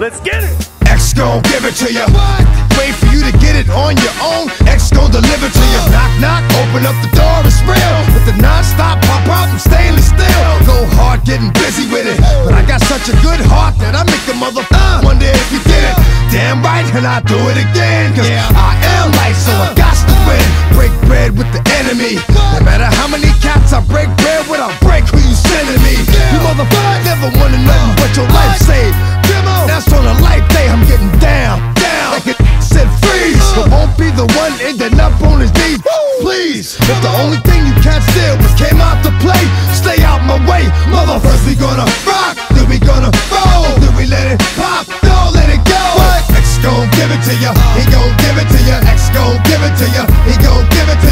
Let's get it. X gon' give it to you. Wait for you to get it on your own. X gon' deliver to you. Knock, knock, open up the door, it's real. With the non-stop pop out and stainless steel. Go hard, getting busy with it. But I got such a good heart that I make a mother uh, wonder if you get it. Damn right, and I do it again. Cause yeah. I am light, the one ending up on his knees. Please, if the only thing you can't steal was came out to play, stay out my way, motherfuckers. We gonna rock, then we gonna roll, then we let it pop, don't let it go. X gon' give it to ya, he gon' give it to ya, X gon' give it to ya, he gon' give it to ya.